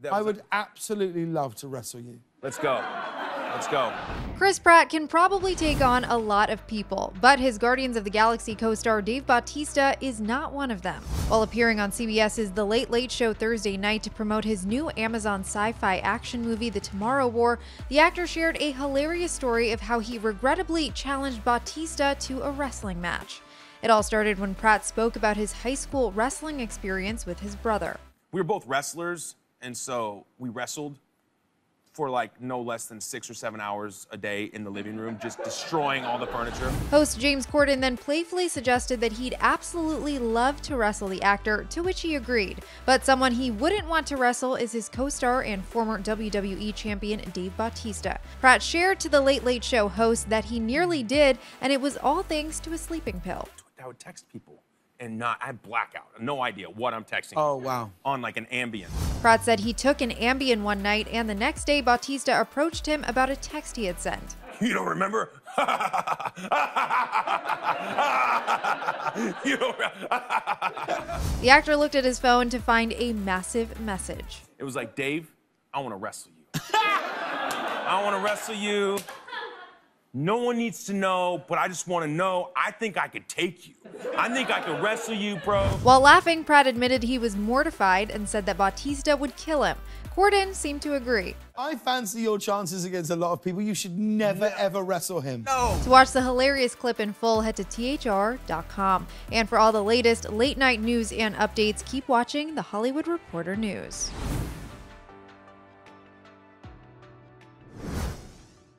That I was would absolutely love to wrestle you. Let's go. Let's go. Chris Pratt can probably take on a lot of people, but his Guardians of the Galaxy co star Dave Bautista is not one of them. While appearing on CBS's The Late Late Show Thursday night to promote his new Amazon sci fi action movie, The Tomorrow War, the actor shared a hilarious story of how he regrettably challenged Bautista to a wrestling match. It all started when Pratt spoke about his high school wrestling experience with his brother. We were both wrestlers, and so we wrestled for like no less than six or seven hours a day in the living room, just destroying all the furniture. Host James Corden then playfully suggested that he'd absolutely love to wrestle the actor, to which he agreed. But someone he wouldn't want to wrestle is his co star and former WWE champion Dave Bautista. Pratt shared to the Late Late Show host that he nearly did, and it was all thanks to a sleeping pill. I would text people and not, I blackout, no idea what I'm texting. Oh, wow. On like an Ambien. Pratt said he took an Ambien one night, and the next day Bautista approached him about a text he had sent. You don't remember? you don't The actor looked at his phone to find a massive message. It was like, Dave, I want to wrestle you. I want to wrestle you. No one needs to know, but I just want to know. I think I could take you. I think I could wrestle you, bro. While laughing, Pratt admitted he was mortified and said that Bautista would kill him. Corden seemed to agree. I fancy your chances against a lot of people. You should never, ever wrestle him. No. To watch the hilarious clip in full, head to thr.com. And for all the latest late night news and updates, keep watching the Hollywood Reporter News.